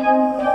Música